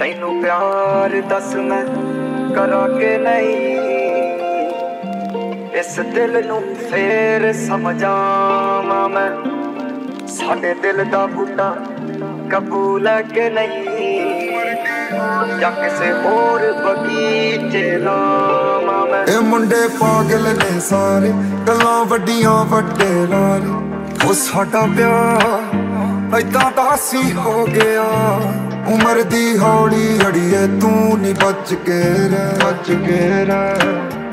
ਤੈਨੂੰ ਪਿਆਰ ਦੱਸ ਮੈਂ ਕਰਾਂ ਕਿ ਨਹੀਂ? ਇਸ ਦਿਲ ਨੂੰ ਫੇਰ ਸਮਝਾਵਾਂ ਮੈਂ। ਸਾਡੇ ਦਿਲ ਦਾ ਬੂਟਾ ਕਬੂਲ ਕਿ ਨਹੀਂ? ਜਾਂ ਕਿਸੇ ਹੋਰ ਬਗੀਚੇ ਲਾਵਾਂ ਮੈਂ। ਇਹ ਮੁੰਡੇ ਪਾਗਲ ਨੇ ਸਾਰੇ, ਗੱਲਾਂ ਵੱਡੀਆਂ ਵੱਡੇ ਲਾਰੇ। ਉਹ ਸਾਡਾ ਪਿਆਰ ਐਦਾਂ ਦਾ ਸੀ ਹੋ ਗਿਆ। ਉਮਰ ਦੀ ਹੌਲੀ ਅੜੀਏ ਤੂੰ ਨਹੀਂ ਬਚ ਕੇ ਰਹਿ। ਬਚ ਕੇ ਰਹਿ।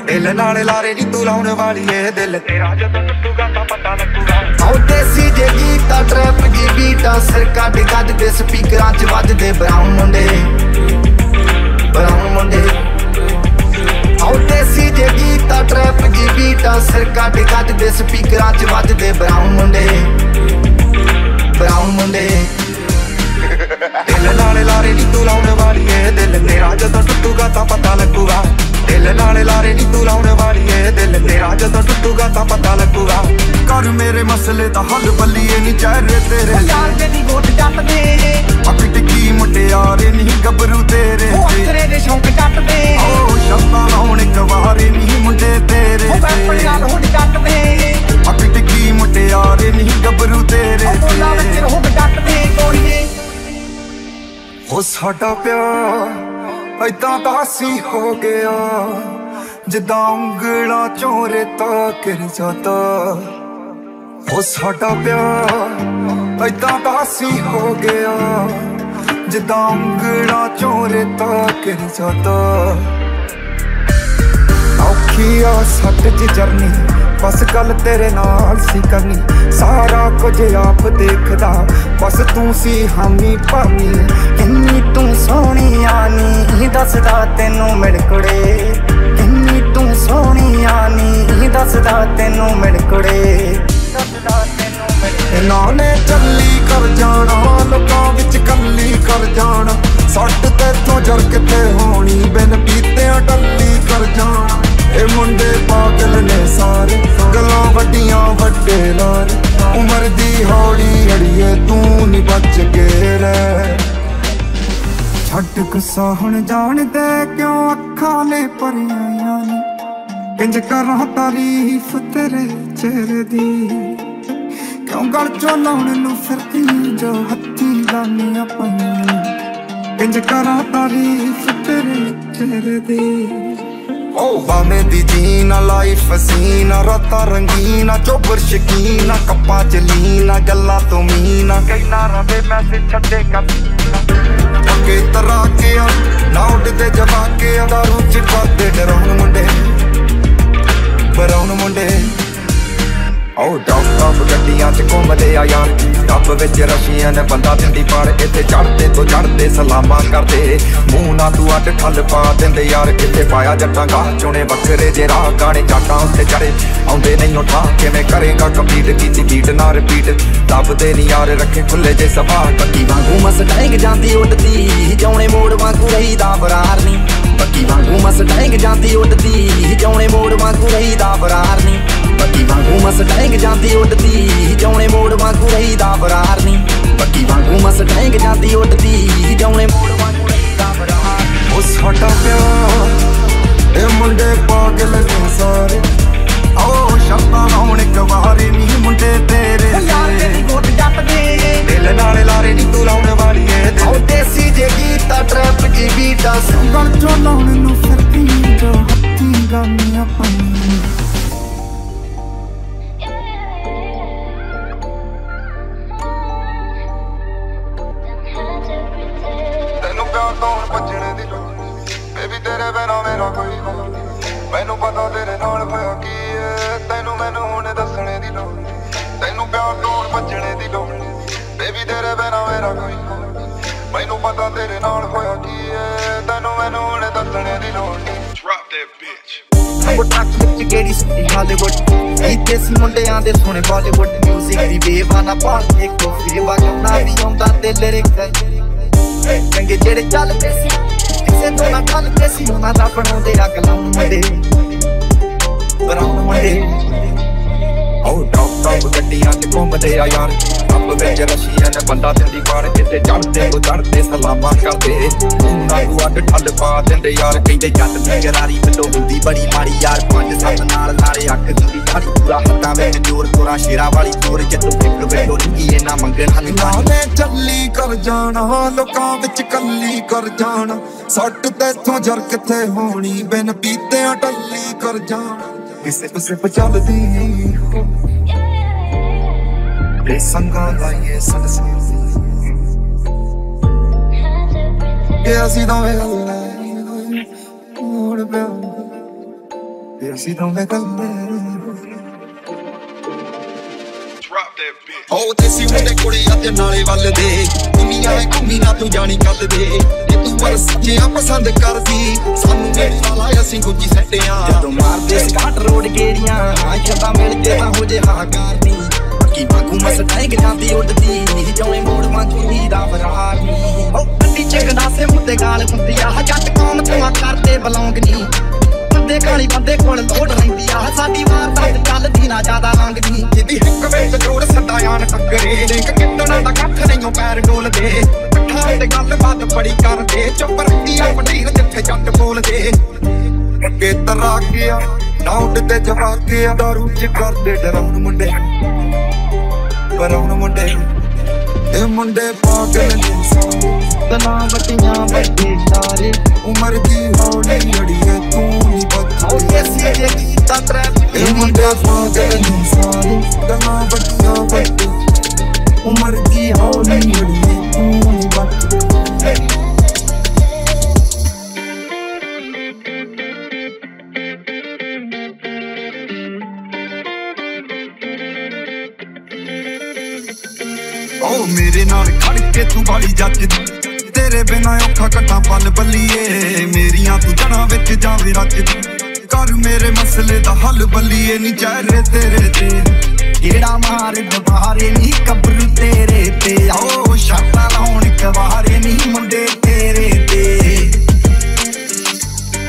ਦਿਲ ਨਾਲ ਲਾਰੇ ਨੀ ਤੂੰ ਲਾਉਣ ਵਾਲੀ ਏ ਦਿਲ ਤੇਰਾ ਜਦੋਂ ਟੁੱਟੂਗਾ ਤਾਂ ਪਤਾ ਲੱਗੂਗਾ। ਆਉ ਦੇਸੀ ਜੇ ਗੀਤਾ ਟ੍ਰੈਪ ਦੀ ਬੀਟਾਂ ਸਿਰ ਕੱਢ ਕੱਢ ਦੇ ਸਪੀਕਰਾਂ 'ਚ ਵੱਜਦੇ ਬਰਾਊਨ ਮੁੰਡੇ। ਬਰਾਊਨ ਮੁੰਡੇ। ਆਉ ਦੇਸੀ ਜੇ ਗੀਤਾ ਟ੍ਰੈਪ ਦੀ ਬੀਟਾਂ ਸਿਰ ਕੱਢ ਕੱਢ ਦੇ ਸਪੀਕਰਾਂ 'ਚ ਵੱਜਦੇ ਬਰਾਊਨ ਮੁੰਡੇ। ਮਸਲੇ ਦਾ ਹੱਲ ਬੱਲੀਏ ਨੀ ਚਿਹਰੇ ਤੇਰੇ। ਯਾਰ ਦੇ ਦੀ ਗੋਟ ਜੱਟ ਦੇ ਅੱਖ ਟਿੱਕੀ ਮੁਟਿਆਰੇ ਨੀ ਗੱਭਰੂ ਤੇਰੇ। ਉਹ ਤੇ ਅੰਤਰੇ ਦੇ ਸ਼ੌਂਕ ਜੱਟ ਦੇ ਓ ਸ਼ਬਦਾਂ ਲਾਉਣ ਕਵਾਰੇ ਨੀ ਮੁੰਡੇ ਤੇਰੇ। ਉਹ ਵੈਪਨ ਨਾਲ ਤੇ ਹੁਣ ਜੱਟ ਦੇ ਅੱਖ ਟਿੱਕੀ ਮੁਟਿਆਰੇ ਨੀ ਗੱਭਰੂ ਤੇਰੇ। ਉਹ ਵਿੱਚ ਤੇ ਰੋਹ ਜੱਟ ਦੇ ਕੋੜੀਏ। ਉਹ ਸਾਡਾ ਪਿਆਰ ਐਦਾਂ ਦਾ ਸੀ ਹੋ ਗਿਆ। ਜਿੱਦਾਂ ਉਂਗਲਾਂ ਚੋਂ ਰੇਤਾ ਕਰ ਜਾਂਦਾ। ਉਹ ਸਾਡਾ ਪਿਆਰ ਐਦਾਂ ਦਾ ਸੀ ਹੋ ਗਿਆ। ਜਿੱਦਾਂ ਉਂਗਲਾਂ ਚੋਂ ਰੇਤਾ ਕਰ ਜਾਂਦਾ। ਔਖੀ ਆ ਸੱਟ ਚ ਜਰਨੀ ਬਸ ਗੱਲ ਤੇਰੇ ਨਾਲ ਸੀ ਕਰਨੀ। ਸਾਰਾ ਕੁਝ ਆਪ ਦੇਖਦਾ, ਬਸ ਤੂੰ ਸੀ ਹਾਮੀ ਭਾਮੀ। ਕਿੰਨੀ ਤੂੰ ਸੋਹਣੀ ਆਨੀ ਦੱਸਦਾ ਤੈਨੂੰ ਮਿਲ ਕੁੜੇ। ਕਿੰਨੀ ਤੂੰ ਸੋਹਣੀ ਆਨੀ ਦੱਸਦਾ ਤੈਨੂੰ ਮਿਲ ਇਹਨਾਂ ਨੇ ਚੱਲੀ ਕਰ ਜਾਣਾ, ਲੋਕਾਂ ਵਿੱਚ ਕੱਲੀ ਕਰ ਜਾਣਾ। ਸੱਟ ਤੇ ਜਰ ਕਿਤੇ ਹੋਣੀ, ਬਿਨ ਪੀਤਿਆਂ ਟੱਲੀ ਕਰ ਜਾਣਾ। ਇਹ ਮੁੰਡੇ ਪਾਗਲ ਨੇ ਸਾਰੇ, ਗੱਲਾਂ ਵੱਡੀਆਂ ਵੱਡੇ ਲਾਰੇ। ਉਮਰ ਦੀ ਹੌਲੀ ਅੜੀਏ, ਤੂੰ ਨਹੀਂ ਬਚ ਕੇ ਰਹਿ। ਛੱਡ ਗੁੱਸਾ ਹੁਣ ਜਾਣਦੇ ਕਿਉਂ ਅੱਖਾਂ ਨੇ ਭਰੀਆਂ ਨੇ ਕਿੰਜ ਕਰਾਂ ਤਾਰੀਫ ਤੇਰੇ ਚਿਹਰੇ ਦੀ। ਕਿਉਂ ਗਲ ਚੋਂ ਲਾਉਣ ਨੂੰ ਫਿਰਦੀ ਜੋ ਹੱਥੀ ਲਾਨੀਆਂ ਪਈਆਂ? ਕਿੰਜ ਕਰਾਂ ਤਾਰੀਫ ਤੇਰੇ ਚਿਹਰੇ ਦੀ ਓ ਬਾਵੇਂ ਦੀ ਜੀਨਾ ਲਾਈਫ ਹਸੀਨਾ ਰਾਤਾਂ ਰੰਗੀਨਾ ਚੋਬਰ ਸ਼ਕੀਨਾ ਕੱਪਾਂ ਚ ਲੀਨਾ ਗੱਲਾਂ ਤੋਂ ਮੀਨਾ ਕਹਿਣਾ ਰਵੇ ਮੈਸੇਜ ਛੱਡੇ ਕਰ ਅੱਗੇ ਤਰਾ ਕੇ ਆ ਨਾ ਉੱਡਦੇ ਜਵਾਕੇ ਆ ਦਾਰੂ ਚ ਡਰਾਉਣ ਮੁੰਡੇ। ਬਰਾਉਣ ਮੁੰਡੇ। ਓ ਟੌਪ ਟੌਪ ਗੱਡੀਆਂ ਚ ਘੁੰਮਦੇ ਆ ਯਾਰ। ਟੱਪ ਵਿੱਚ ਰਸ਼ੀਆਂ ਨੇ ਬੰਦਾ ਦਿੰਦੀ ਪਰ। ਇੱਥੇ ਚੜਦੇ ਤੋਂ ਚੜਦੇ ਸਲਾਮਾਂ ਕਰਦੇ। ਮੂੰਹ ਨਾ ਤੂੰ ਅੱਡ ਠੱਲ ਪਾ ਦਿੰਦੇ ਯਾਰ। ਇੱਥੇ ਪਾਇਆ ਜੱਟਾਂ ਗਾ ਚੁਣੇ ਵੱਖਰੇ ਜੇ ਰਾਹ ਗਾਣੇ ਚਾਟਾਂ ਉੱਤੇ ਚੜੇ ਆਉਂਦੇ ਨਹੀਂ ਉਠਾ ਕਿਵੇਂ ਕਰੇਗਾ ਕੰਪਲੀਟ ਕੀਤੀ ਬੀਟ ਨਾ ਰਿਪੀਟ ਦੱਬਦੇ ਨਹੀਂ ਯਾਰ, ਰੱਖੇ ਖੁੱਲੇ ਜੇ ਸਭਾ। ਬੱਕੀ ਵਾਂਗੂ ਮਸਟੈਂਗ ਜਾਂਦੀ ਉੱਡਦੀ। ਜਾਉਣੇ ਮੋੜ ਵਾਂਗੂ ਰਹੀਦਾ ਬਰਾਰ ਨਹੀਂ ਬੱਕੀ ਵਾਂਗੂ ਮਸਟੈਂਗ ਜਾਂਦੀ ਉੱਡਦੀ। ਜਾਉਣੇ ਮੋੜ ਵਾਂਗੂ ਰਹੀਦਾ ਬਰਾਰ ਨਹੀਂ ਬੱਕੀ ਵਾਂਗੂ ਮਸਟੈਂਗ ਜਾਂਦੀ ਉੱਡਦੀ। ਜਾਉਣੇ ਮੋੜ ਵਾਂਗੂ ਰਹੀਦਾ ਬਰਾਰ ਨਹੀਂ ਬੱਕੀ ਵਾਂਗੂ ਮਸਟੈਂਗ ਜਾਂਦੀ ਉੱਡਦੀ। ਜਾਉਣੇ ਮੋੜ ਵਾਂਗੂ ਰਹੀਦਾ ਬਰਾਰ ਉਹ ਸਾਡਾ ਪਿਆਰ ਇਹ ਮੁੰਡੇ ਪਾਗਲ ਨੇ ਸਾਰੇ। ਆਓ ਸ਼ਬਦਾਂ ਲਾਉਣ ਕਵਾਰੇ ਨਹੀਂ ਮੁੰਡੇ ਤੇਰੇ। ਯਾਰ ਤੇਰੀ ਗੋਟ ਜੱਟ ਦੇ ਦਿਲ ਨਾਲ ਲਾਰੇ ਨਹੀਂ ਤੂੰ ਲਾਉਣ ਵਾਲੀ ਏ ਦਿਲ ਦੇਸੀ ਜੇ ਗੀਤਾ ਟ੍ਰੈਪ ਜੀ ਬੀਟਾ ਗਲ ਚੋਂ ਲਾਉਣ ਨੂੰ ਫਿਰਦੀ ਜੋ ਹੱਥੀ ਗਾਨੀਆਂ ਪਾਈਆਂ ਮੈਨੂੰ ਪਤਾ ਤੇਰੇ ਨਾਲ ਹੋਇਆ ਕੀ ਏ ਤੈਨੂੰ ਮੈਨੂੰ ਹੁਣ ਦੱਸਣੇ ਦੀ ਲੋੜ ਨਹੀਂ ਤੈਨੂੰ ਪਿਆਰ ਤੋਂ ਹੁਣ ਭੱਜਣੇ ਦੀ ਲੋੜ ਨਹੀਂ ਬੇਬੀ ਤੇਰੇ ਬਿਨਾ ਮੇਰਾ ਕੋਈ ਮੈਨੂੰ ਪਤਾ ਤੇਰੇ ਨਾਲ ਹੋਇਆ ਕੀ ਏ ਤੈਨੂੰ ਮੈਨੂੰ ਹੁਣ ਦੱਸਣੇ ਦੀ ਲੋੜ ਨਹੀਂ ਬੁੱਟਾ ਵਿੱਚ ਕਿਹੜੀ ਸਿੱਧੀ ਹਾਲੀਵੁੱਡ ਇੱਥੇ ਸੀ ਮੁੰਡਿਆਂ ਦੇ ਸੋਹਣੇ ਬਾਲੀਵੁੱਡ 뮤직 ਦੀ ਬੇਵਾਨਾ ਪਾ ਕੇ ਕੋਫੀ ਵਗਾਉਣਾ ਵੀ ਆਉਂਦਾ ਤੇ ਲਿਰਿਕ ਚੰਗੇ ਜਿਹੜੇ ਚੱਲਦੇ ਸੀ ਕਿਸੇ ਤੋਂ ਨਾ ਕੱਲਦੇ ਸੀ ਉਹਨਾਂ ਦਾ ਬਣਾਉਂਦੇ ਅੱਗ ਲਾਉਣ ਮੁੰਡੇ। ਬਣਾਉਣ ਮੁੰਡੇ। ਉਹ ਟੌਪ ਟੌਪ ਗੱਡੀਆਂ 'ਚ ਘੁੰਮਦੇ ਆ ਯਾਰ। ਰੱਬ ਵਿੱਚ ਰਸ਼ੀਆਂ ਨੇ ਬੰਦਾ ਦਿੰਦੀ ਪਾੜ ਕਿਤੇ ਚੜਦੇ ਚੜਦੇ ਸਲਾਮਾਂ ਕਰਦੇ। ਨੂੰ ਅੱਡ ਠੱਲ ਪਾ ਦਿੰਦੇ ਯਾਰ ਕਹਿੰਦੇ ਜੱਟ ਦੀ ਗਰਾਰੀ ਵੱਲੋਂ ਹੁੰਦੀ ਬੜੀ ਮਾੜੀ ਯਾਰ। ਪੰਜ ਸੱਤ ਨਾਲ ਨਾਲੇ ਅੱਖ ਦੀ ਝਾੜੀ ਪੂਰਾ ਹੱਥਾਂ ਵਿੱਚ ਜੋਰ ਤੋਰਾ ਸ਼ੇਰਾ ਵਾਲੀ ਤੋਰ ਜੱਟੂ ਇੱਕ ਵੇਲੋ ਨਹੀਂ ਇਹਨਾਂ ਮੰਗਣਾ ਨਹੀਂ ਨਾ ਮੈਂ ਚੱਲੀ ਕਰ ਜਾਣਾ ਲੋਕਾਂ ਵਿੱਚ ਕੱਲੀ ਕਰ ਜਾਣਾ। ਸੱਟ ਤੇਥੋਂ ਜਰ ਕਿੱਥੇ ਹੋਣੀ ਬਿਨ ਪੀਤਿਆਂ ਟੱਲੀ ਕਰ ਜਾਣਾ। ਕਿਸੇ ਕਿਸੇ ਚੱਲਦੀ ਇਹ ਸੰਗਾਂ ਇਹ ਸੰਸਕ੍ਰਿਤੀ ਕਿ ਅਸੀਂ ਤਾਂ ਵੇ ਮੋੜ ਪਿਆ ਕਿ ਅਸੀਂ ਤਾਂ ਵੇ ਹੋ ਦੇਸੀ ਮੁੰਡੇ ਕੁੜੀ ਅਤੇ ਨਾਲੇ ਵੱਲ ਦੇ ਦੁਨੀਆ ਹੈ ਘੁੰਮੀ ਨਾ ਤੂੰ ਜਾਣੀ ਕੱਲ ਦੇ ਜੇ ਤੂੰ ਪਰ ਸੱਚਿਆ ਪਸੰਦ ਕਰਦੀ ਸਾਨੂੰ ਮੇਰੀ ਨਾਲ ਅਸੀਂ ਗੁੱਜੀ ਸੱਟਿਆ ਜਦੋਂ ਮਾਰਦੇ ਸਕਾਟ ਰੋਡ ਗੇੜੀਆਂ ਆਖਿਆ ਮਿਲ ਜੇ ਤਾਂ ਹੋ ਜੇ ਹਾਕਾਰ ਕੀ ਵਾਂਗੂ ਮਸਟਾਈਕ ਜਾਂਦੀ ਉੱਡਦੀ ਜੌਣੇ ਮੋੜ ਵਾਂਗੂ ਹੀ ਦਾ ਫਰਾਰ ਉਹ ਕੰਡੀ ਚ ਗਨਾਸੇ ਮੁੱਦੇ ਗਾਲ ਹੁੰਦੀ ਆ। ਜੱਟ ਕੌਮ ਤੋਂ ਕਰਦੇ ਬਲੌਂਗ ਨਹੀਂ ਬੰਦੇ ਕਾਲੀ ਬੰਦੇ ਕੋਲ ਲੋੜ ਰਹਿੰਦੀ ਆ। ਸਾਡੀ ਵਾਰਦਾਤ ਚੱਲਦੀ ਨਾ ਜ਼ਿਆਦਾ ਲੰਘਦੀ ਜਿਹਦੀ ਹਿੱਕ ਵਿੱਚ ਜੋੜ ਸੱਦਾ ਆਣ ਟੱਕਰੇ ਲਿੰਕ ਕਿੰਦਣਾ ਦਾ ਕੱਖ ਨਹੀਂਓ ਪੈਰ ਡੋਲਦੇ। ਪੱਠਾ ਤੇ ਗੱਲ ਬਾਤ ਬੜੀ ਕਰਦੇ। ਚੁੱਪ ਰੱਖੀ ਆ ਪਨੀਰ ਜਿੱਥੇ ਜੱਟ ਬੋਲਦੇ। ਅੱਗੇ ਤਰਾ ਗਿਆ ਨਾਉਟ ਤੇ ਜਵਾ ਗਿਆ ਦਾਰੂ ਚ ਕਰਦੇ, ਡਰਾਉਣ ਮੁੰਡੇ। ਡਰਾਉਣ ਮੁੰਡੇ ਇਹ ਮੁੰਡੇ ਪਾਗਲ ਨੇ ਤਨਾ ਵਟੀਆਂ ਵੱਡੇ ਸਾਰੇ ਉਮਰ ਦੀ ਹੌਲੀ ਅੜੀਏ ਤੂੰ ਨਹੀਂ ਦੇਸੀ ਜੇ ਗੀਤਾਂ ਟਰੈਪ ਇਹ ਮੁੰਡੇ ਪਾਗਲ ਨੇ ਸਾਰੇ। ਗੱਲਾਂ ਵੱਡੀਆਂ ਵੱਡੀ ਉਮਰ ਦੀ ਹੌਲੀ ਅੜੀਏ ਤੂੰ ਨਹੀਂ ਬੱਚੀ ਮੇਰੇ ਨਾਲ ਖੜ ਕੇ ਤੂੰ ਬਾਲੀ ਜੱਜਦੀ ਤੇਰੇ ਬਿਨਾ ਔਖਾ ਕੱਟਾਂ ਪਲ ਬੱਲੀਏ। ਮੇਰੀਆਂ ਤੂੰ ਜਣਾ ਵਿੱਚ ਜਾਵੇ ਰੱਜਦੀ ਕਰ ਮੇਰੇ ਮਸਲੇ ਦਾ ਹੱਲ ਬੱਲੀਏ ਨੀ ਚਿਹਰੇ ਤੇਰੇ ਤੇ। ਕਿਹੜਾ ਮਾਰ, ਦੁਬਾਰੇ ਨਹੀਂ ਕਬਰ ਤੇਰੇ ਤੇ। ਆਓ ਸ਼ਾਟਾ ਲਾਉਣ, ਕਵਾਰੇ ਨਹੀਂ ਮੁੰਡੇ ਤੇਰੇ।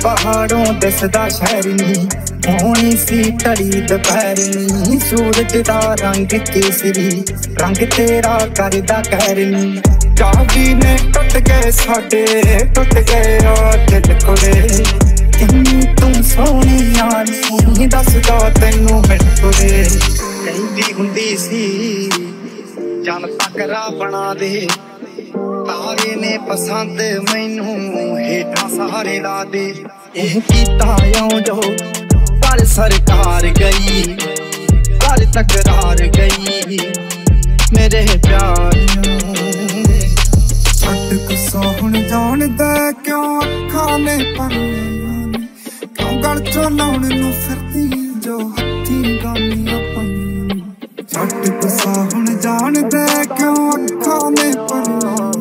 ਪਹਾੜੋਂ ਦਿਸਦਾ ਸ਼ਹਿਰ ਨਹੀਂ ਹੋਣੀ ਸੀ ਟੜੀ ਦੁਪਹਿਰ ਨਹੀਂ ਸੂਰਜ ਦਾ ਰੰਗ ਕੇਸਰੀ, ਰੰਗ ਤੇਰਾ ਕਰਦਾ ਕਹਿਰ ਨਹੀਂ ਕਾਗੀ ਨੇ ਟੁੱਟ ਗਏ ਸਾਡੇ, ਟੁੱਟ ਗਏ ਆ ਦਿਲ ਕੋਲੇ। ਤੂੰ ਸੋਹਣੀਆਂ ਨਹੀਂ ਦੱਸਦਾ ਤੈਨੂੰ ਮਿੱਠੂਰੇ ਕਹਿੰਦੀ ਹੁੰਦੀ ਸੀ, ਜਨ ਤੱਕਰਾ ਬਣਾ ਦੇ। ਸਾਰੇ ਨੇ ਪਸੰਦ ਮੈਨੂੰ ਹੇਠਾਂ ਸਾਰੇ ਦਾ ਦੇ। ਇਹ ਕੀਤਾ ਇਉਂ ਜੋ ਪਰ ਸਰਕਾਰ ਗਈ ਪਰ ਤਕਰਾਰ ਗਈ। ਮੇਰੇ ਪਿਆਰ ਨੂੰ ਛੱਡ ਗੁੱਸਾ ਹੁਣ ਜਾਣਦਾ ਕਿਉਂ ਅੱਖਾਂ ਨੇ ਪਰਲੀਆਂ ਕਿਉਂ ਗਲ ਚੋਂ ਲਾਉਣ ਨੂੰ ਫਿਰਦੀ ਜੋ ਹੱਥੀ ਗਾਨੀਆਂ ਪਾਈਆਂ ਨੇ? ਛੱਡ ਗੁੱਸਾ ਹੁਣ ਜਾਣਦਾ ਕਿਉਂ ਅੱਖਾਂ ਨੇ ਪਰਲੀਆਂ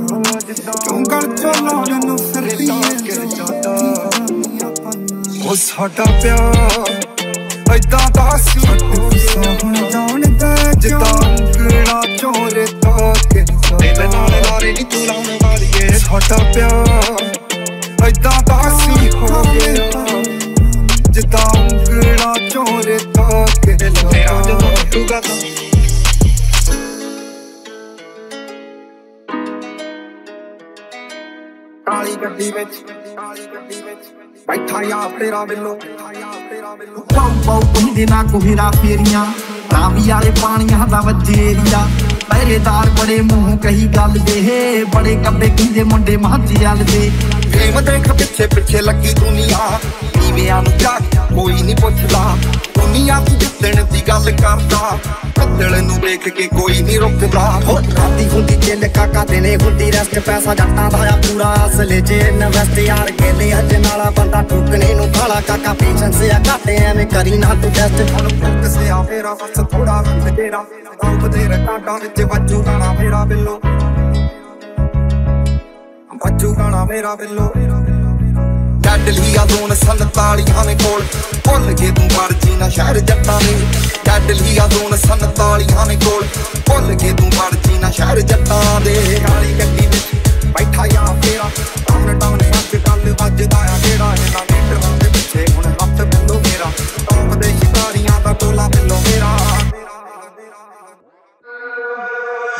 ਉਹ ਸਾਡਾ ਪਿਆਰ ਐਦਾਂ ਦਾ ਸੀ। ਗੁੱਸਾ ਹੁਣ ਜਾਣਦਾ ਜਿੱਦਾਂ ਉਂਗਲਾਂ ਚੋਂ ਰੇਤਾ ਕੇ ਤੇਰੇ ਨਾਲ ਲਾਰੇ ਨੀ ਤੂੰ ਲਾਉਣ ਵਾਲੀਏ। ਸਾਡਾ ਪਿਆਰ ਐਦਾਂ ਦਾ ਸੀ ਹੋ ਗਿਆ। ਜਿੱਦਾਂ ਉਂਗਲਾਂ ਚੋਂ ਰੇਤਾ ਕੇ ਤੇਰਾ ਜਦੋਂ ਟੁੱਟੂਗਾ ਤਾਂ। ਕਾਲੀ ਕਾਲੀ ਗੱਡੀ ਵਿੱਚ। ਬੈਠਾ ਯਾ ਤੇਰਾ ਬਿੱਲੋ। ਪਾਉ ਪਾਉ ਕਹਿੰਦੇ ਨਾ ਕੋਹਿਰਾ ਫੇਰੀਆਂ। ਰਾਵੀ ਵਾਲੇ ਪਾਣੀਆਂ ਦਾ ਵੱਜੇਰੀਆ ਪਹਿਰੇਦਾਰ ਬੜੇ ਮੂੰਹ ਕਹੀ ਗੱਲ ਦੇ। ਬੜੇ ਕੱਬੇ ਕਹਿੰਦੇ ਮੁੰਡੇ ਮਹੱਤੀ ਚੱਲ ਦੇ ਫੇਮ ਦੇਖ ਪਿੱਛੇ ਪਿੱਛੇ ਲੱਗੀ ਦੁਨੀਆ। ਨੀਵਿਆਂ ਨੂੰ ਜਾ ਕੋਈ ਨਹੀਂ ਪੁੱਛਦਾ। ਦੁਨੀਆ ਤੂੰ ਜਿੱਤਣ ਦੀ ਗੱਲ ਕਰਦਾ। ਕੱਦਲ ਨੂੰ ਦੇਖ ਕੇ ਕੋਈ ਨਹੀਂ ਰੁਕਦਾ। ਹੋ ਰਾਤੀ ਹੁੰਦੀ ਚਿੱਲ ਕਾਕਾ ਦਿਨੇ ਹੁੰਦੀ ਰੈਸਟ। ਪੈਸਾ ਜੱਟਾਂ ਦਾ ਆ ਪੂਰਾ ਅਸਲੇ ਚ। ਇਨਵੈਸਟ ਯਾਰ ਗੇਲੇ ਅੱਜ ਨਾਲਾ ਬੰਦਾ ਠੋਕਣੇ ਨੂੰ ਖਾਲਾ ਕਾਕਾ ਪੇਸ਼ੈਂਸ ਆ, ਘਾਟੇ ਐਵੇਂ ਕਰੀ ਨਾ ਤੂੰ ਟੈਸਟ ਹੁਣ ਫੋਕਸ ਆ ਫੇਰਾ ਬਸ ਥੋੜਾ ਰੰਗ ਤੇਰਾ। ਆਪ ਦੇ ਰਟਾਂ ਵਿੱਚ ਵੱਜੂ ਗਾਣਾ ਮੇਰਾ ਬਿੱਲੋ। ਵੱਜੂ ਗਾਣਾ ਮੇਰਾ ਬਿੱਲੋ। ਡੈਡਲੀਆ ਜ਼ੋਨ ਸੰਤਾਲੀਆਂ ਨੇ ਕੋਲ। ਭੁੱਲ ਗਏ ਤੂੰ ਮਰਜ਼ੀ ਨਾ, ਸ਼ਹਿਰ ਜੱਟਾਂ ਨੇ ਡੈਡਲੀਆ ਜ਼ੋਨ ਸੰਤਾਲੀਆਂ ਨੇ ਕੋਲ। ਭੁੱਲ ਗਏ ਤੂੰ ਮਰਜ਼ੀ ਨਾ, ਸ਼ਹਿਰ ਜੱਟਾਂ ਦੇ। ਕਾਲੀ ਗੱਡੀ ਵਿੱਚ ਬੈਠਾ ਯਾ ਫੇਰਾ। ਟਾਉਣ ਟਾਉਣ ਅੱਜ ਕੱਲ ਵੱਜਦਾ ਆ ਕਿਹੜਾ? ਇਹਨਾਂ ਮੀਟਰਾਂ ਦੇ ਪਿੱਛੇ ਹੁਣ ਹੱਥ ਮਿਲੋ ਮੇਰਾ ਟੌਪ ਦੇ ਸ਼ਿਕਾਰੀਆਂ ਦਾ ਟੋਲਾ ਮਿਲੋ ਮੇਰਾ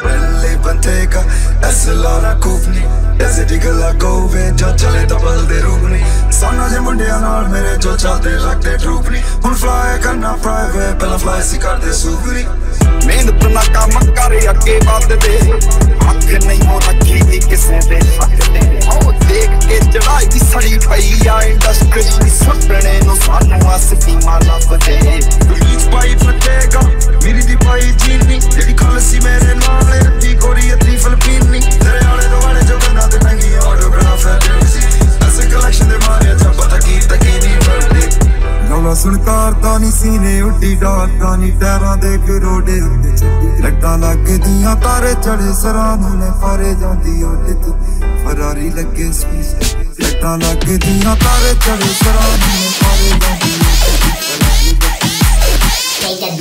ਬੱਲੇ ਬੰਦੇ ਦਾ ਅਸਲਾ ਨਾ। ਕੂਪਨੀ ਐਸੇ ਦੀ ਗੱਲਾਂ ਕੋਵੇ ਜੋ ਚਲੇ ਤਾਂ ਬਦਲਦੇ ਰੂਪ ਨਹੀਂ ਸਾਨਾ ਜੇ ਮੁੰਡਿਆਂ ਨਾਲ ਮੇਰੇ ਜੋ ਚੱਲਦੇ ਰੱਖਦੇ ਟਰੂਪ ਨਹੀਂ ਹੁਣ ਫਲਾਈ ਕਰਨਾ ਪ੍ਰਾਈਵੇਟ ਪਹਿਲਾਂ ਫਲਾਇ ਸੀ ਕਰਦੇ ਸੂਪ ਮਿਹਨਤ ਨਾ ਕੰਮ ਕਰ ਅੱਗੇ ਵੱਧਦੇ। ਅੱਖ ਨਹੀਂ ਹੋ ਰੱਖੀ ਦੀ ਕਿਸੇ ਦੇ ਹੱਕ ਤੇ। ਉਹ ਦੇਖ ਕੇ ਚੜਾਈ ਦੀ ਸੜੀ ਪਈ ਆ ਇੰਡਸਟਰੀ ਸੁੱਟਣੇ ਨੂੰ ਸਾਨੂੰ ਆ ਸਕੀਮਾਂ ਲੱਭਦੇ। ਪਲੀਜ਼ ਪਾਈ ਫਤੇਗਾ ਮੇਰੀ ਦੀ ਪਾਈ ਜੀਨੀ ਜਿਹੜੀ ਖਲ ਸੀ ਮੇਰੇ ਨਾਲ ਰੱਤੀ ਕੋਰੀ ਅੱਤੀ ਫਿਲਪੀਨੀ। ਤੇਰੇ ਆਲੇ ਦੁਆਲੇ ਜੋ ਬੰਦਾ ਤੇ ਟੰਗੀ ਆਟੋਗ੍ਰਾਫ ਹੈ। ਸੀ ਐਸੇ ਕਲੈਕਸ਼ਨ ਦੇ ਬਾਰੇ ਚ ਪਤਾ ਕੀ ਤੱਕੀ ਗੌਲਾ ਸੁਣਕਾਰ ਤਾਂ ਨਹੀਂ ਸੀਨੇ ਉੱਡੀ ਡਾਕਾਂ ਨਹੀਂ ਟੈਰਾਂ ਦੇ ਫਿਰੋਡੇ ਉੱਤੇ ਚੱਡੀ ਲੱਟਾਂ ਲੱਗਦੀਆਂ ਤਾਰੇ ਚੜੇ ਸਰਾਂ ਨੂੰ ਨੇ ਫਾਰੇ ਜਾਂਦੀ ਉੱਡ ਤੂੰ ਫਰਾਰੀ ਲੱਗੇ ਸਪੀਸ ਲੱਟਾਂ ਲੱਗਦੀਆਂ ਤਾਰੇ ਚੜੇ ਸਰਾਂ ਨੂੰ ਨੇ ਫਾਰੇ ਜਾਂਦੀ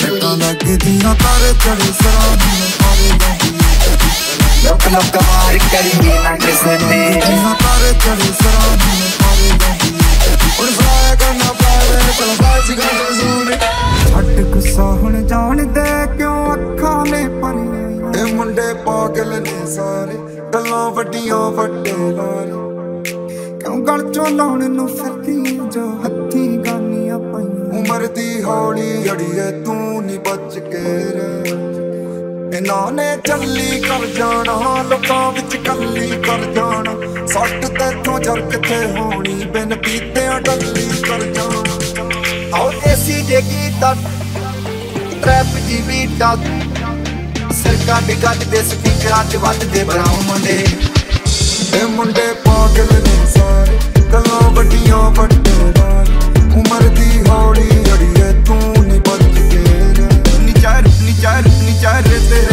ਲੱਟਾਂ ਲੱਗਦੀਆਂ ਤਾਰੇ ਚੜੇ ਸਰਾਂ ਨੂੰ ਨੇ ਫਾਰੇ ਜਾਂਦੀ ਲੋਕ ਲੋਕ ਮਾਰ ਕਰੀਏ ਨਾ ਕਿਸੇ ਤੇ ਜੀਆਂ ਤਾਰੇ ਚੜੇ ਸਰਾਂ ਨੂੰ ਨੇ ਫਾਰੇ ਜਾਂਦੀ ਹੁਣ ਫਲਾਈ ਕਰਨਾ ਫਲਾਈ ਸੀ ਕਰਦੇ ਜ਼ੂਨੇ ਹੱਟ ਗੁੱਸਾ ਹੁਣ ਜਾਣਦੇ ਕਿਉਂ ਅੱਖਾਂ ਨੇ ਭਰੀਆਂ? ਇਹ ਮੁੰਡੇ ਪਾਗਲ ਨੇ ਸਾਰੇ ਗੱਲਾਂ ਵੱਡੀਆਂ ਵੱਡੇ ਲਾਰੇ। ਕਿਉਂ ਗਲ ਚੋਂ ਲਾਉਣ ਨੂੰ ਫਿਰਦੀ ਜੋ ਹੱਥੀ ਗਾਨੀਆਂ ਪਾਈਆਂ? ਉਮਰ ਦੀ ਹੌਲੀ ਅੜੀਏ ਤੂੰ ਨਹੀਂ ਬਚ ਕੇ ਰਹਿ। ਇਹਨਾਂ ਨੇ ਚੱਲੀ ਕਰ ਜਾਣਾ ਲੋਕਾਂ ਵਿੱਚ ਕੱਲੀ ਕਰ ਜਾਣਾ। ਸੱਟ ਤੇਥੋਂ ਜਰ ਕਿੱਥੇ ਹੋਣੀ ਬਿਨ ਪੀਤਿਆਂ ਡੱਲੀ ਕਰ ਜਾਣਾ। ਆਓ ਦੇਸੀ ਜੇ ਗੀਤਾਂ ਟ੍ਰੈਪ ਦੀ ਬੀਟਾਂ ਸਰਕਾਰ ਦੇ ਗੱਡ ਦੇ ਸਪੀਕਰਾਂ 'ਚ ਵੱਜਦੇ ਬਰਾਉਂ ਮੁੰਡੇ। ਇਹ ਮੁੰਡੇ ਪਾਗਲ ਨੇ ਸਾਰੇ ਗੱਲਾਂ ਵੱਡੀਆਂ ਵੱਡੇ ਨਾਲ। ਉਮਰ ਦੀ ਹੌਲੀ ਅੜੀਏ ਤੂੰ ਨਹੀਂ ਬਚ ਕੇ ਨਿਚਾਰ ਤੇਰੇ ਤੇ ਅੱਖ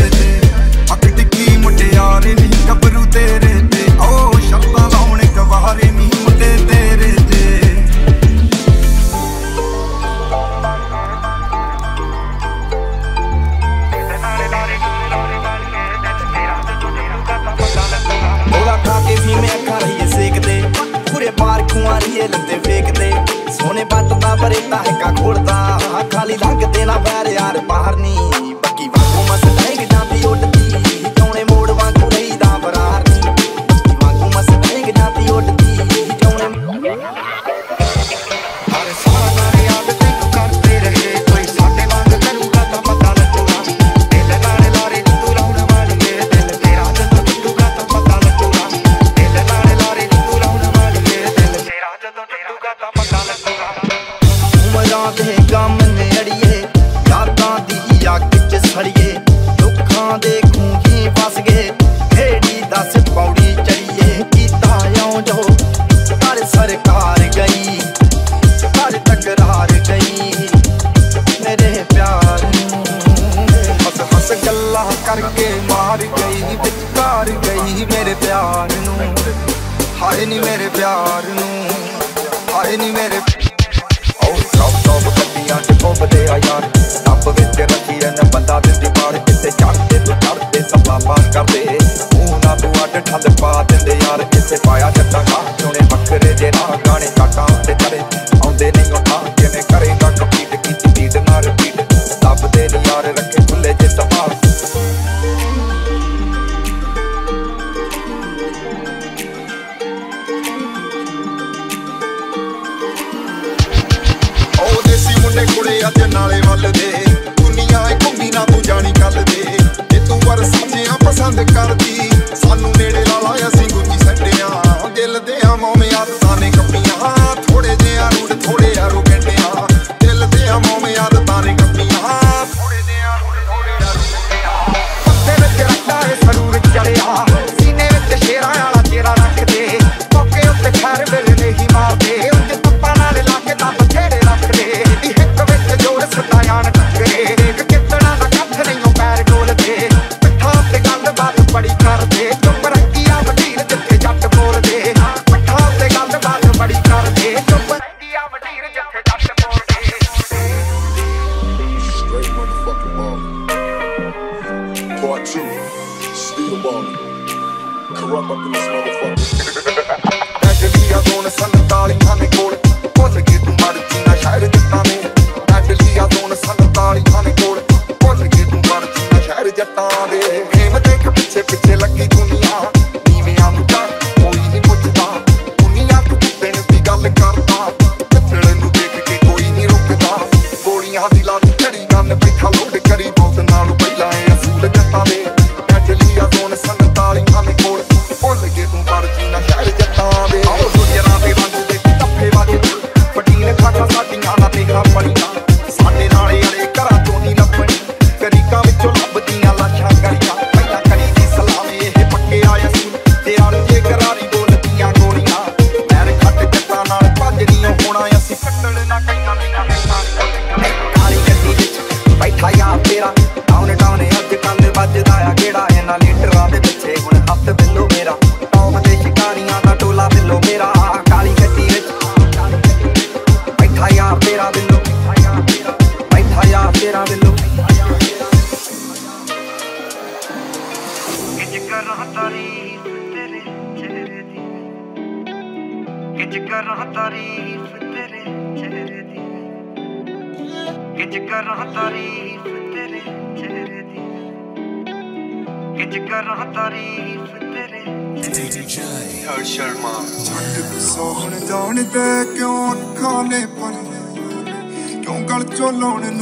ਨਾਲੇ part two. Still ball, Corrupt up in this motherfucker. That could be out on a Sunday.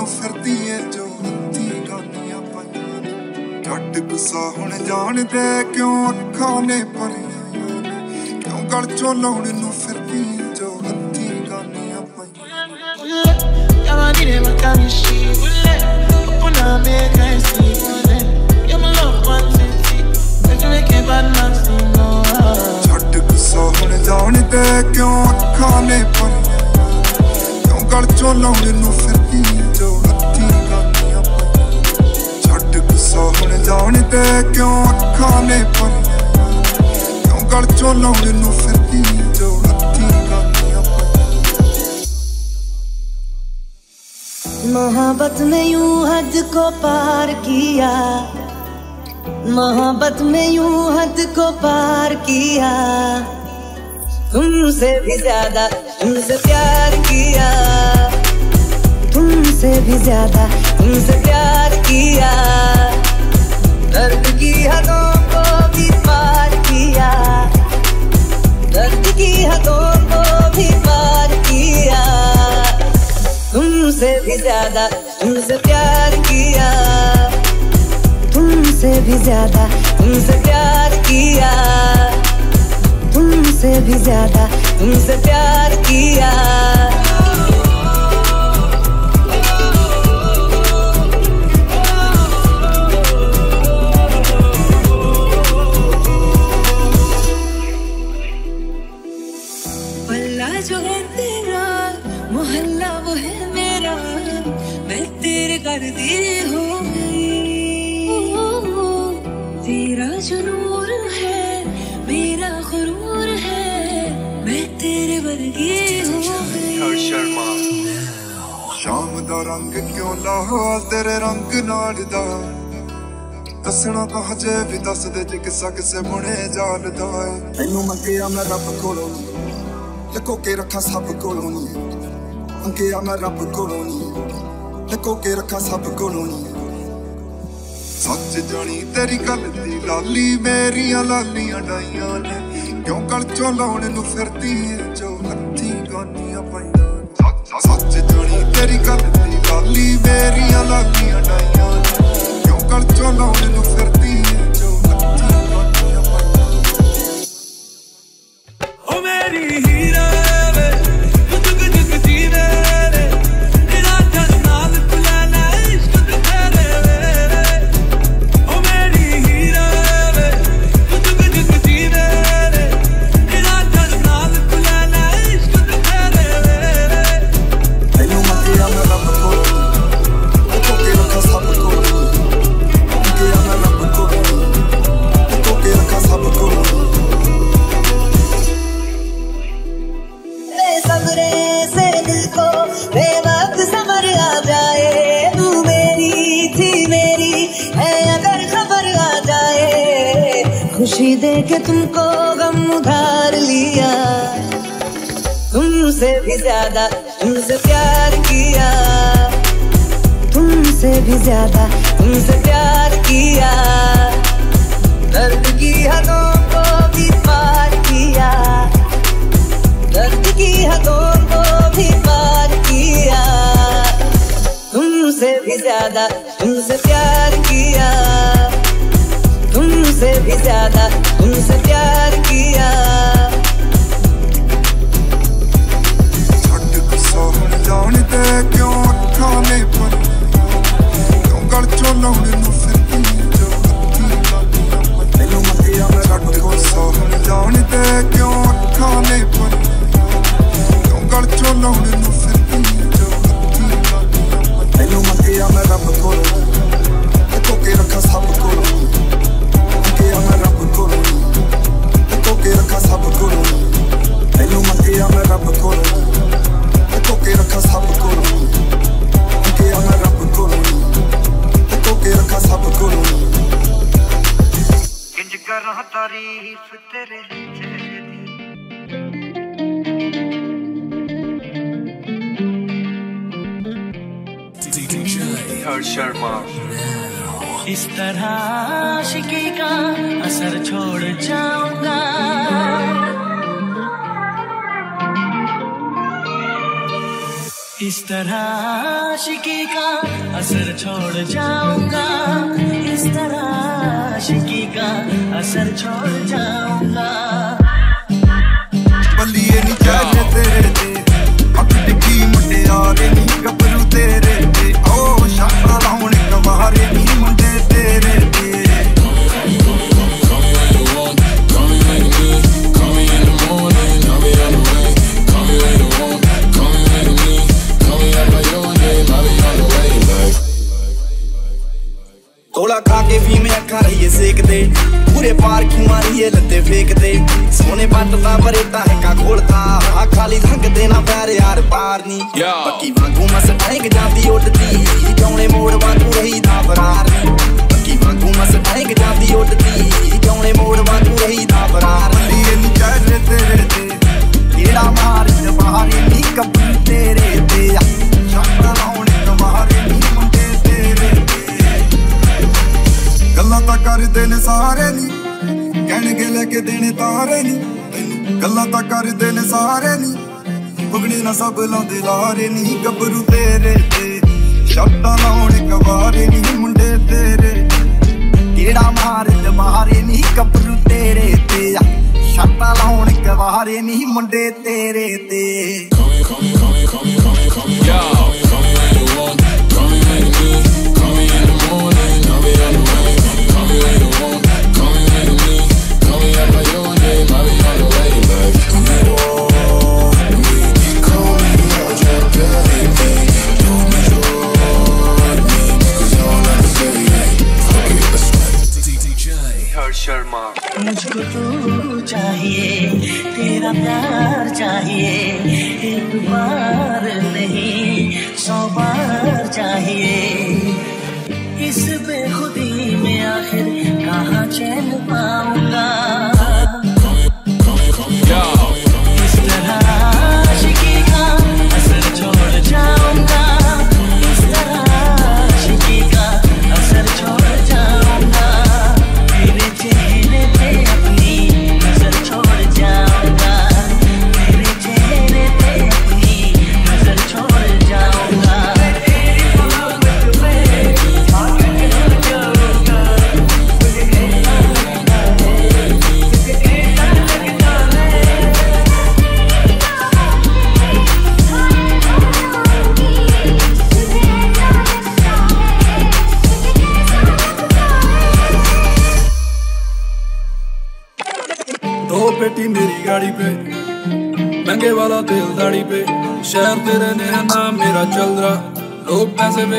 ਫਿਰਦੀ ਏ ਜੋ ਹੱਥੀ ਗਾਨੀਆਂ ਪਾਈਆਂ ਨੇ। ਗੁੱਸਾ ਹੁਣ ਜਾਣ ਤੇ ਕਿਉਂ ਅੱਖਾਂ ਨੇ ਭਰੀਆਂ ਨੇ। ਕਿਉਂ ਗਲ ਚੋਂ ਲਾਉਣ ਨੂੰ ਫਿਰਦੀ ਏ ਜੋ ਹੱਥੀ ਗਾਨੀਆਂ ਪਾਈਆਂ ਨੇ। It bad man see no. ਛੱਡ ਗੁੱਸਾ ਹੁਣ ਤੇ ਕਿਉਂ ਅੱਖਾਂ ਨੇ ਭਰੀਆਂ ਨੇ। ਕਿਉਂ ਗਲ ਚੋਂ ਲਾਉਣ ਨੂੰ ਛੱਡ ਗੁੱਸਾ ਹੁਣ ਜਾਣ ਤੇ ਕਿਉਂ ਅੱਖਾਂ ਨੇ ਭਰੀਆਂ ਨੇ ਕਿਉਂ ਗਲ ਚੋਂ ਲਾਉਣ ਨੂੰ ਫਿਰਦੀ ਏ ਜੋ ਹੱਥੀ ਗਾਨੀਆਂ ਪਾਈਆਂ ਨੇ मोहब्बत ने यूं हद को पार किया मोहब्बत में यूं हद को पार किया तुमसे भी ज्यादा तुमसे प्यार किया तुमसे भी ज्यादा तुमसे प्यार किया दर्द की हदों को भी पार किया। दर्द की हदों को भी पार किया। तुमसे भी ज़्यादा, तुमसे प्यार किया। तुमसे भी ज़्यादा, तुमसे प्यार किया। तुमसे भी ज़्यादा, तुमसे प्यार किया। ਕਿਉਂ ਲਾਲ, ਤੇਰੇ ਮੈਂ ਰੱਬ ਕੋਲੋਂ ਲਕੋ ਕੇ ਰੱਖਾ ਸਭ ਕੋਲੋਂ ਸੱਚ ਜਾਣੀ ਤੇਰੀ ਗੱਲ ਦੀ ਲਾਲੀ, ਮੇਰੀਆਂ ਲਾਲੀਆਂ ਡਾਈਆਂ ਨੇ। ਕਿਉਂ ਗਲ ਚੋਂ ਲਾਉਣ ਨੂੰ ਫਿਰਦੀ ਏ ਹੱਥੀ ਗਾਨੀਆਂ ਪਾਈਆਂ ਸੱਚ ਜਣੀ ਤੇਰੀ ਕਰਦੀ ਲਾਲੀ ਮੇਰੀਆਂ ਲਾਗੀਆਂ ਡਾਈਆਂ ਕਿਉਂ ਕਰ ਚਲਾਉਣ ਨੂੰ ਫਿਰਦੀ ਏ ਜੋ ਹੱਥੀ ਗਾਨੀਆਂ ਪਾਈਆਂ ਓ ਮੇਰੀ तुमसे भी ज्यादा तुमसे प्यार किया तुमसे भी ज्यादा तुमसे प्यार किया ਛੱਡ ਗੁੱਸਾ ਹੁਣ ਜਾਣ ਤੇ ਕਿਉਂ ਅੱਖਾਂ ਨੇ ਭਰੀਆਂ ਕਿਉਂ ਗਲ ਚੋਂ ਲਾਉਣ ਨੂੰ ਫਿਰਦੀ ਜੋ ਹੱਥੀ ਗਾਨੀਆਂ ਪਾਈਆਂ ਤੈਨੂੰ ਮੰਗਿਆ ਮੈਂ ਰੱਬ ਗੁੱਸਾ ਹੁਣ ਜਾਣ ਤੇ ਕਿਉਂ ਅੱਖਾਂ ਨੇ ਭਰੀਆਂ ਕਿਉਂ ਗਲ ਚੋਂ ਲਾਉਣ ਨੂੰ ਫਿਰਦੀ ਜੋ ਹੱਥੀ ਗਾਨੀਆਂ ਪਾਈਆਂ ਤੈਨੂੰ ਮੰਗਿਆ ਮੈਂ ਰੱਬ ਕੋਲੋਂ ਲਕੋ ਕੇ ਰੱਖਾਂ ਸਭ ਕੋਲੋਂ ਮੰਗਿਆ ਮੈਂ ਰੱਬ ਕੋਲੋਂ ਲਕੋ ਕੇ ਰੱਖਾਂ ਸਭ ਕੋਲੋਂ ਤੈਨੂੰ ਮੰਗਿਆ ਮੈਂ ਰੱਬ ਕੋਲੋਂ ਲਕੋ ਕੇ ਰੱਖਾਂ ਸਭ ਕੋਲੋਂ ਮੰਗਿਆ ਮੈਂ ਰੱਬ ਕੋਲੋਂ ਲਕੋ ਕੇ ਰੱਖਾਂ ਸਭ ਕੋਲੋਂ ਕਿੰਜ ਕਰਾਂ ਤਾਰੀਫ ਤੇਰੇ मनोहर शर्मा। इस तरह आशिकी का असर छोड़ जाऊँगा। इस तरह आशिकी का असर छोड़ जाऊँगा। इस तरह आशिकी का असर छोड़ जाऊँगा। बलिए नहीं तेरे। दे अब की आ ਸੇਕਦੇ ਪੂਰੇ ਪਾਰ ਖੂਆਂ ਰਹੀਏ ਲੱਤੇ ਫੇਕਦੇ। ਸੋਨੇ ਪੱਟ ਦਾ ਬਰੇਟਾ ਹੈਕਾ ਖੋਲਦਾ ਆ ਖਾਲੀ ਰੰਗ ਦੇ ਨਾ ਪੈਰ ਯਾਰ ਪਾਰ ਨਹੀਂ ਬੱਕੀ ਵਾਂਗੂ ਮਸ ਟੈਂਕ ਜਾਂਦੀ ਉੱਡਦੀ। ਜੌਣੇ ਮੋੜ ਵਾਂਗੂ ਰਹੀਦਾ ਫਰਾਰ ਕਰਦੇ ਨੇ ਸਾਰੇ ਨਹੀਂ ਕਹਿਣਗੇ ਲੈ ਕੇ ਦੇਣੇ ਤਾਰੇ ਨਹੀਂ ਗੱਲਾਂ ਤਾਂ ਕਰਦੇ ਨੇ ਸਾਰੇ ਨਹੀਂ ਭੁਗਣੇ ਨਾ ਸਭ ਲਾਉਂਦੇ ਲਾਰੇ ਨਹੀਂ ਗੱਭਰੂ ਤੇਰੇ ਤੇ। ਸ਼ਰਤਾਂ ਲਾਉਣ ਕਵਾਰੇ ਨੀ ਮੁੰਡੇ ਤੇਰੇ। ਕਿਹੜਾ ਮਾਰ ਮਾਰੇ ਨੀ ਗੱਭਰੂ ਤੇਰੇ ਤੇ। ਸ਼ਰਤਾਂ ਲਾਉਣ ਕਵਾਰੇ ਨੀ ਮੁੰਡੇ ਤੇਰੇ ਤੇ। Yo.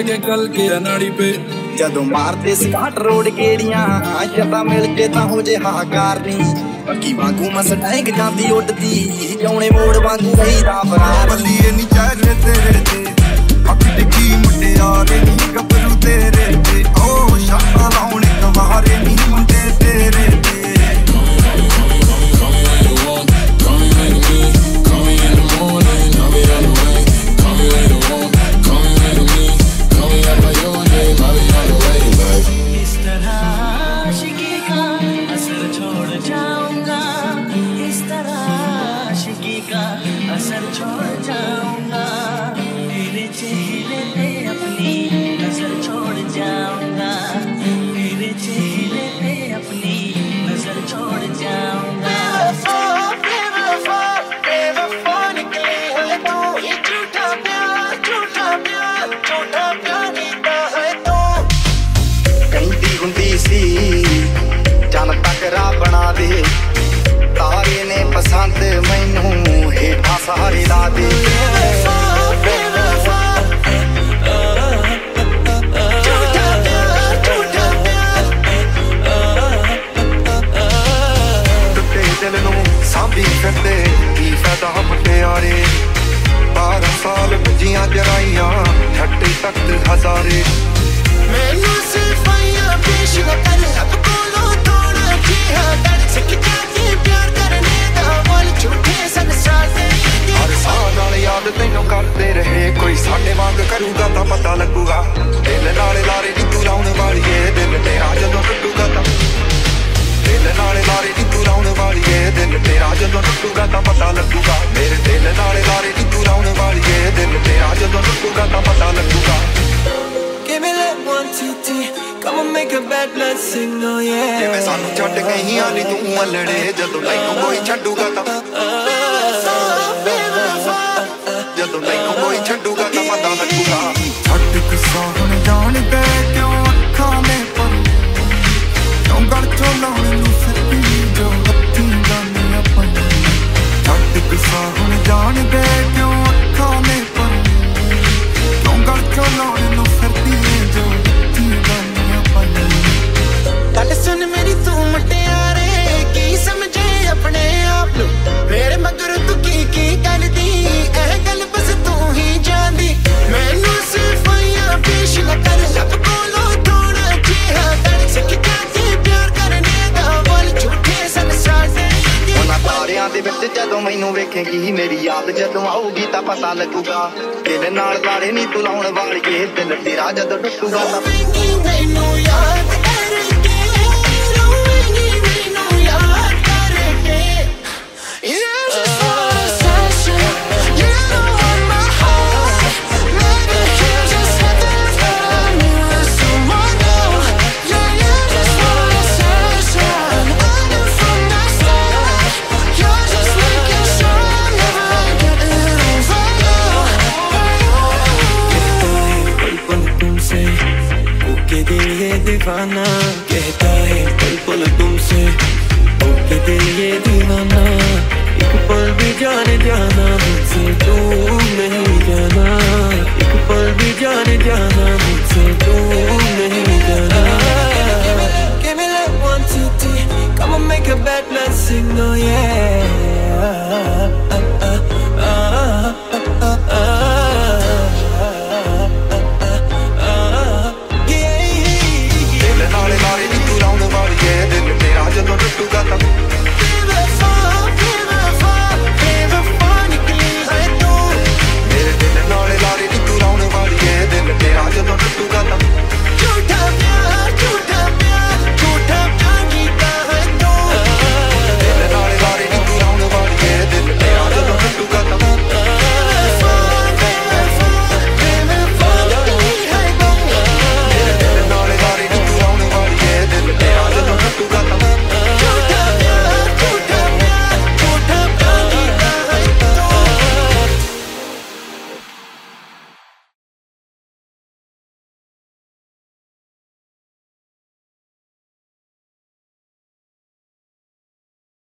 ਕੇ ਕੱਲ ਕੇ ਅਨਾੜੀ ਪੇ। ਜਦੋਂ ਮਾਰਦੇ ਸਕਾਟ ਰੋਡ ਗੇੜੀਆਂ ਆਸ਼ਾ ਮਿਲ ਕੇ ਤਾਂ ਹੋ ਜੇ ਹਾਹਾਕਾਰ ਨਹੀਂ ਕੀ ਵਾਂਗੂ ਮਸਟੈਂਗ ਜਾਂਦੀ ਉੱਡਦੀ ਜੌਣੇ ਮੋੜ ਵਾਂਗੂ ਰਹੀ ਦਾ ਫਰਾਰ ਬੱਲੀਏ ਨਹੀਂ ਚਾਹੇ ਤੇਰੇ ਤੇ ਅੱਖ ਟਿੱਕੀ ਮੁੰਡਿਆ ਰੇ ਨਹੀਂ ਗੱਭਰੂ ਤੇਰੇ ਤੇ।